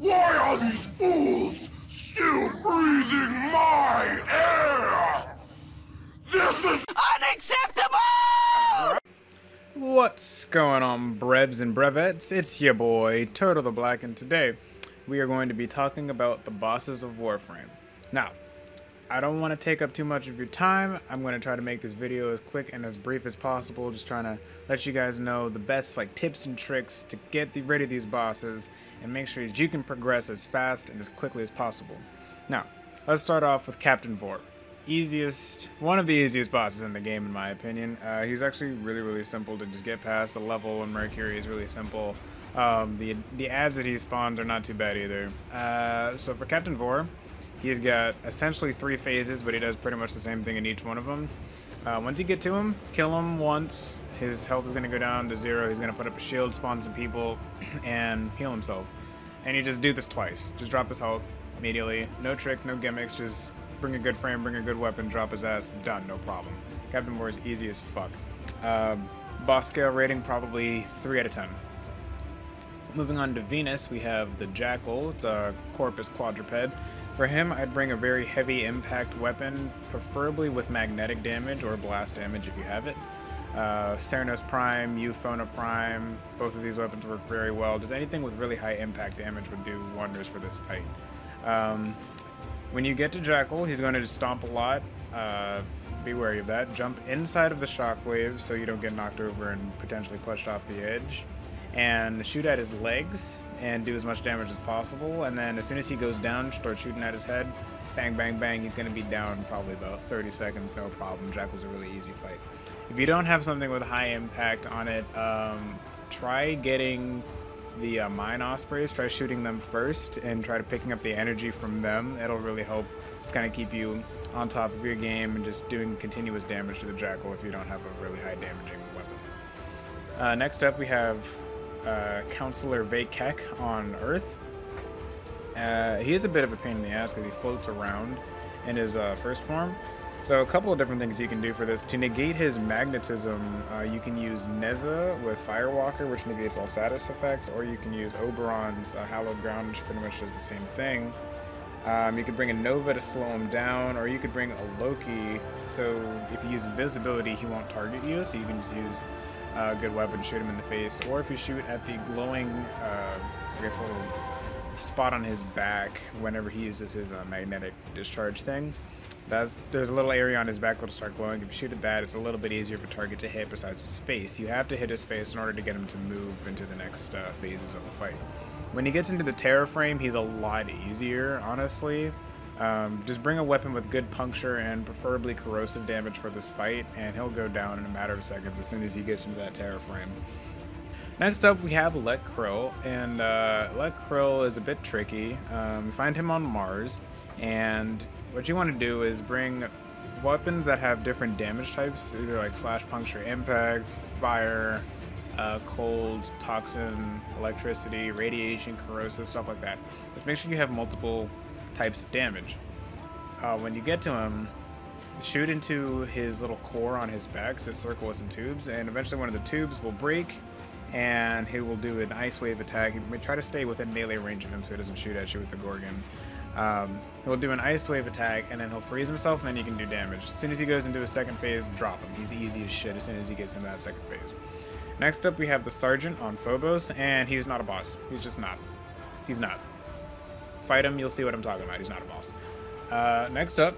Why are these fools still breathing my air? This is Unacceptable! What's going on, Brebs and Brevets? It's your boy, Turtle the Black, and today we are going to be talking about the bosses of Warframe. Now, I don't want to take up too much of your time. I'm going to try to make this video as quick and as brief as possible, just trying to let you guys know the best like tips and tricks to get the, rid of these bosses and make sure that you can progress as fast and as quickly as possible. Now, let's start off with Captain Vor. Easiest, one of the easiest bosses in the game in my opinion. Uh, he's actually really, really simple to just get past. The level in Mercury is really simple. Um, the, the ads that he spawns are not too bad either. Uh, so for Captain Vor, He's got essentially three phases, but he does pretty much the same thing in each one of them. Uh, once you get to him, kill him once. His health is going to go down to zero. He's going to put up a shield, spawn some people, and heal himself. And you just do this twice. Just drop his health immediately. No trick, no gimmicks. Just bring a good frame, bring a good weapon, drop his ass. Done, no problem. Captain Moore is easy as fuck. Uh, boss scale rating probably 3 out of 10. Moving on to Venus, we have the Jackal. It's a Corpus quadruped. For him, I'd bring a very heavy impact weapon, preferably with magnetic damage or blast damage if you have it. Uh, Cernus Prime, Euphona Prime, both of these weapons work very well. Just anything with really high impact damage would do wonders for this fight. Um, when you get to Jackal, he's going to stomp a lot. Uh, be wary of that. Jump inside of the shockwave so you don't get knocked over and potentially pushed off the edge and shoot at his legs and do as much damage as possible. And then as soon as he goes down, start shooting at his head. Bang, bang, bang. He's going to be down probably about 30 seconds, no problem. Jackal's a really easy fight. If you don't have something with high impact on it, um, try getting the uh, mine ospreys. Try shooting them first and try to picking up the energy from them. It'll really help just kind of keep you on top of your game and just doing continuous damage to the jackal if you don't have a really high damaging weapon. Uh, next up, we have uh, Councilor Vay Hek on Earth. Uh, he is a bit of a pain in the ass because he floats around in his uh, first form. So a couple of different things you can do for this. To negate his magnetism, uh, you can use Nezha with Firewalker, which negates all status effects, or you can use Oberon's uh, Hallowed Ground, which pretty much does the same thing. Um, you could bring a Nova to slow him down, or you could bring a Loki. So if you use invisibility, he won't target you, so you can just use a good weapon, shoot him in the face. Or if you shoot at the glowing, uh, I guess, little spot on his back whenever he uses his uh, magnetic discharge thing. That's, there's a little area on his back that'll start glowing. If you shoot at that, it's a little bit easier a target to hit besides his face. You have to hit his face in order to get him to move into the next uh, phases of the fight. When he gets into the Terra frame, he's a lot easier, honestly. Um, just bring a weapon with good puncture and preferably corrosive damage for this fight, and he'll go down in a matter of seconds as soon as he gets into that terra frame. Next up, we have Lech Kril, and uh, Lech Kril is a bit tricky. Um, find him on Mars, and what you want to do is bring weapons that have different damage types, either like slash, puncture, impact, fire, uh, cold, toxin, electricity, radiation, corrosive, stuff like that. But make sure you have multiple types of damage. Uh, when you get to him, shoot into his little core on his back, a circle with some tubes, and eventually one of the tubes will break, and he will do an ice wave attack. You try to stay within melee range of him so he doesn't shoot at you with the Gorgon. Um, he'll do an ice wave attack, and then he'll freeze himself, and then you can do damage. As soon as he goes into his second phase, drop him. He's easy as shit as soon as he gets into that second phase. Next up, we have the Sergeant on Phobos, and he's not a boss. He's just not. He's not fight him, you'll see what I'm talking about. He's not a boss. Uh, next up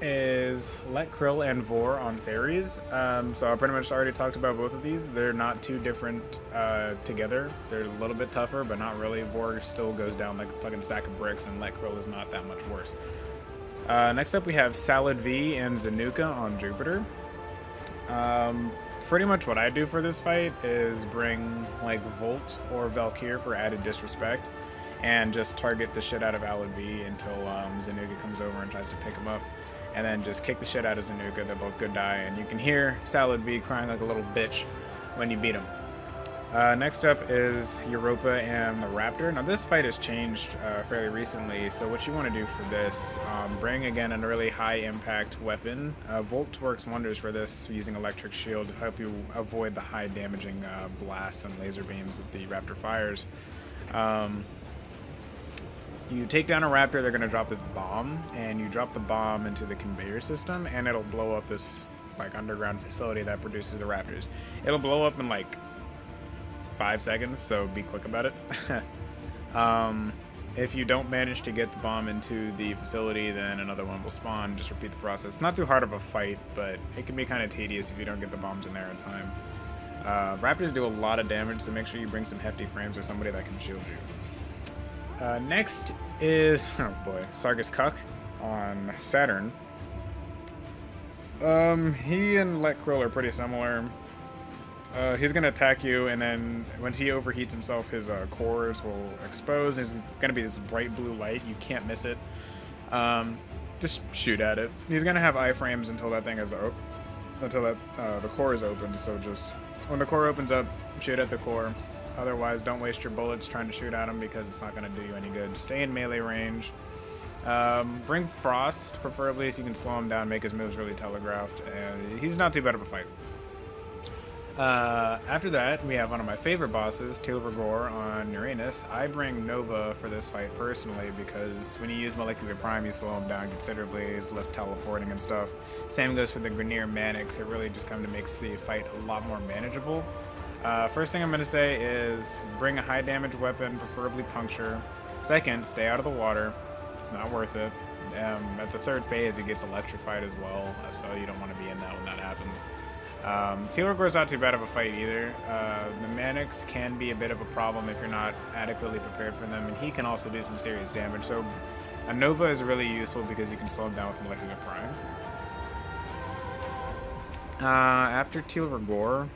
is Lech Kril and Vor on Ceres. Um, so I pretty much already talked about both of these. They're not too different uh, together. They're a little bit tougher, but not really. Vor still goes down like a fucking sack of bricks, and Lech Kril is not that much worse. Uh, next up, we have Salad V and Zanuka on Jupiter. Um, pretty much what I do for this fight is bring like Volt or Valkyr for added disrespect and just target the shit out of Alad V until um, Zanuka comes over and tries to pick him up. And then just kick the shit out of Zanuka. They're both good die. And you can hear Salad V crying like a little bitch when you beat him. Uh, next up is Europa and the Raptor. Now this fight has changed uh, fairly recently, so what you want to do for this, um, bring again a really high impact weapon. Uh, Volt works wonders for this using Electric Shield to help you avoid the high damaging uh, blasts and laser beams that the Raptor fires. Um, You take down a raptor, they're gonna drop this bomb, and you drop the bomb into the conveyor system, and it'll blow up this like underground facility that produces the raptors. It'll blow up in like five seconds, so be quick about it. um, if you don't manage to get the bomb into the facility, then another one will spawn. Just repeat the process. It's not too hard of a fight, but it can be kind of tedious if you don't get the bombs in there in time. Uh, raptors do a lot of damage, so make sure you bring some hefty frames or somebody that can shield you. Uh, next is, oh boy, Sargas Cuck on Saturn. Um, he and Lech Kril are pretty similar. Uh, he's gonna attack you, and then when he overheats himself, his uh, cores will expose. There's gonna be this bright blue light. You can't miss it. Um, just shoot at it. He's gonna have iframes until that thing is up, until that uh, the core is opened. So just when the core opens up, shoot at the core. Otherwise, don't waste your bullets trying to shoot at him because it's not gonna do you any good. Stay in melee range. Um, bring Frost, preferably, so you can slow him down, make his moves really telegraphed, and he's not too bad of a fight. Uh, after that, we have one of my favorite bosses, Tyl Regor on Uranus. I bring Nova for this fight personally because when you use Molecular Prime, you slow him down considerably. There's less teleporting and stuff. Same goes for the Grineer Manics. It really just kind of makes the fight a lot more manageable. Uh, first thing I'm going to say is bring a high damage weapon, preferably Puncture. Second, stay out of the water. It's not worth it. Um, at the third phase, it gets electrified as well, so you don't want to be in that when that happens. Um, is not too bad of a fight either. Uh, the Manics can be a bit of a problem if you're not adequately prepared for them, and he can also do some serious damage. So a Nova is really useful because you can slow him down with Molecular Prime. Uh, after Tyl Regor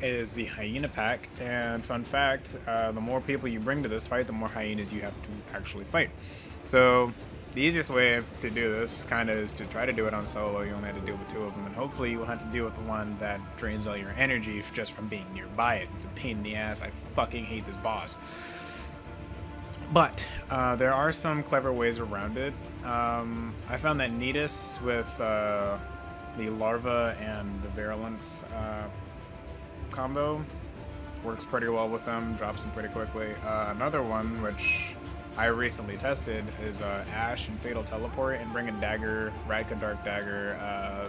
is the Hyena Pack, and fun fact, uh, the more people you bring to this fight, the more hyenas you have to actually fight. So the easiest way to do this kind of is to try to do it on solo. You only have to deal with two of them, and hopefully you will have to deal with the one that drains all your energy just from being nearby it. It's a pain in the ass. I fucking hate this boss. But uh, there are some clever ways around it. Um, I found that Nidus with uh, the larva and the virulence uh, combo works pretty well with them, drops them pretty quickly. Uh, another one, which I recently tested is uh, Ash and Fatal Teleport and bring a dagger, Rakta Dark Dagger, uh,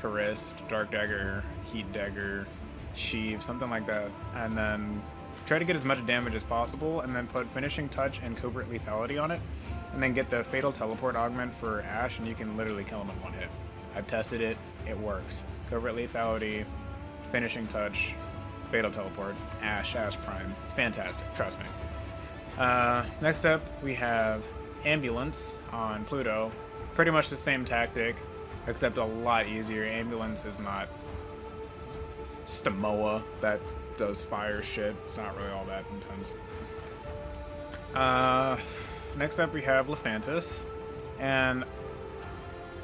Karyst, Dark Dagger, Heat Dagger, Sheev, something like that, and then try to get as much damage as possible, and then put Finishing Touch and Covert Lethality on it, and then get the Fatal Teleport augment for Ash, and you can literally kill him in one hit. I've tested it, it works. Covert Lethality, Finishing Touch, Fatal Teleport, Ash, Ash Prime. It's fantastic, trust me. Uh, next up, we have Ambulas on Pluto. Pretty much the same tactic, except a lot easier. Ambulas is not just a MOA that does fire shit. It's not really all that intense. Uh, next up, we have Lephantis. And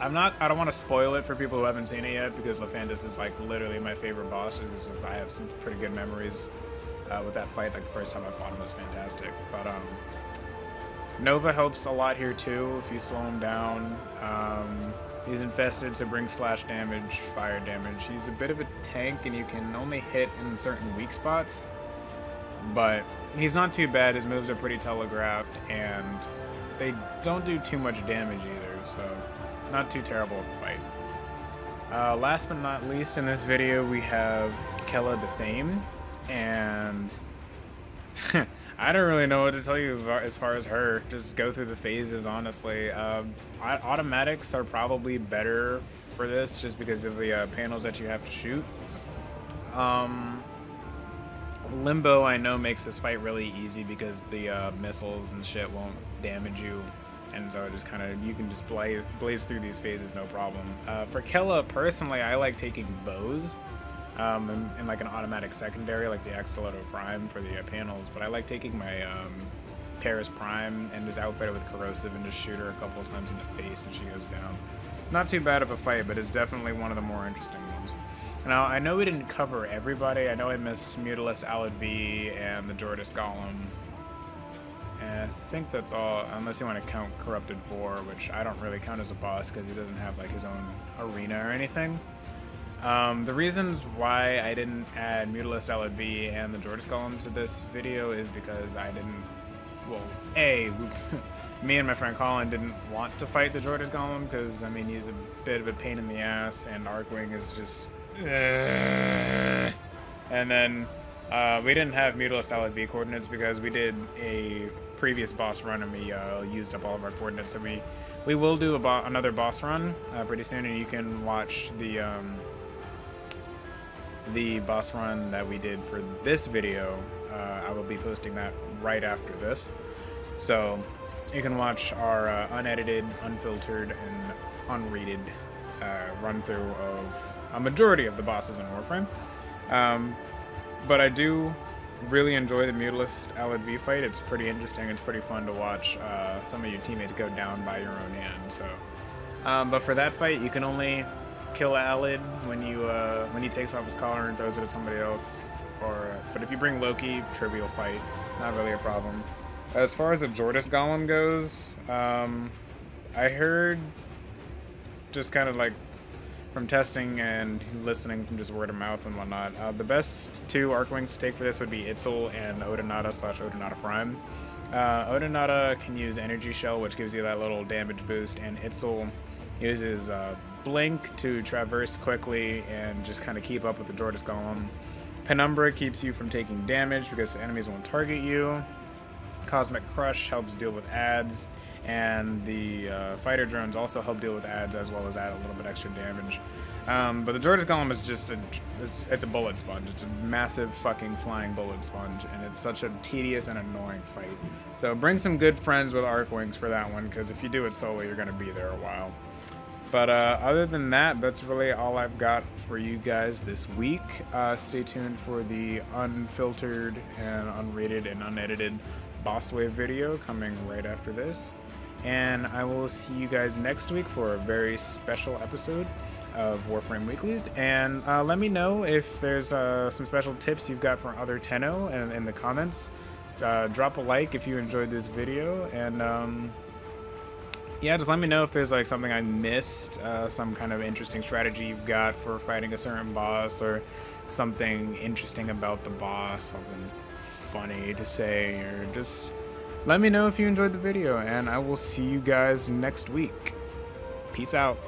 I'm not, I don't want to spoil it for people who haven't seen it yet because Lephantis is like literally my favorite boss because I have some pretty good memories uh, with that fight. Like the first time I fought him was fantastic. But um, Nova helps a lot here too if you slow him down. Um, he's infested, so bring slash damage, fire damage. He's a bit of a tank, and you can only hit in certain weak spots. But he's not too bad. His moves are pretty telegraphed, and they don't do too much damage either. So not too terrible of a fight. Uh, last but not least in this video, we have Kela De Thaym and I don't really know what to tell you as far as her. Just go through the phases, honestly. Um, automatics are probably better for this just because of the uh, panels that you have to shoot. Um, Limbo, I know, makes this fight really easy because the uh, missiles and shit won't damage you. And so it just kind of, you can just blaze, blaze through these phases no problem. Uh, for Kela, personally, I like taking bows um, in, in, like an automatic secondary, like the Akstiletto Prime for the uh, panels. But I like taking my um, Paris Prime and just outfit it with Corrosive and just shoot her a couple of times in the face and she goes down. Not too bad of a fight, but it's definitely one of the more interesting ones. Now, I know we didn't cover everybody. I know I missed Mutalist Alad V and the Jordas Golem. And I think that's all, unless you want to count Corrupted Vor, which I don't really count as a boss because he doesn't have like his own arena or anything. Um, the reasons why I didn't add Mutalist Alad V and the Jordas Golem to this video is because I didn't well, A, we, me and my friend Colin didn't want to fight the Jordas Golem because, I mean, he's a bit of a pain in the ass, and Archwing is just. Uh, and then uh, we didn't have Mutalist Alad V coordinates because we did a previous boss run and we uh, used up all of our coordinates. So we we will do bo another boss run uh, pretty soon, and you can watch the um, the boss run that we did for this video. Uh, I will be posting that right after this, so you can watch our uh, unedited, unfiltered, and unrated uh, run through of a majority of the bosses in Warframe. Um, but I do really enjoy the Mutalist Alad V fight. It's pretty interesting. It's pretty fun to watch uh, some of your teammates go down by your own hand. So, um, but for that fight, you can only kill Alad when you uh, when he takes off his collar and throws it at somebody else. Or, but if you bring Loki, trivial fight, not really a problem. As far as the Jordas Golem goes, um, I heard just kind of like from testing and listening from just word of mouth and whatnot, uh, the best two Archwings to take for this would be Itzel and Odonata slash Odonata Prime. Uh, Odonata can use Energy Shell, which gives you that little damage boost, and Itzel uses uh, Blink to traverse quickly and just kind of keep up with the Jordas Golem. Penumbra keeps you from taking damage because enemies won't target you. Cosmic Crush helps deal with ads, and the uh, fighter drones also help deal with ads as well as add a little bit extra damage. Um, but the Jordas Golem is just a it's, it's, a bullet sponge. It's a massive fucking flying bullet sponge, and it's such a tedious and annoying fight. So bring some good friends with arc wings for that one, because if you do it solo, you're gonna be there a while. But uh, other than that, that's really all I've got for you guys this week. Uh, stay tuned for the unfiltered and unrated and unedited Boss Wave video coming right after this. And I will see you guys next week for a very special episode of Warframe Weeklies. And uh, let me know if there's uh, some special tips you've got for other Tenno in, in the comments. Uh, drop a like if you enjoyed this video. And um, yeah, just let me know if there's like something I missed, uh, some kind of interesting strategy you've got for fighting a certain boss, or something interesting about the boss, something funny to say, or just let me know if you enjoyed the video, and I will see you guys next week. Peace out.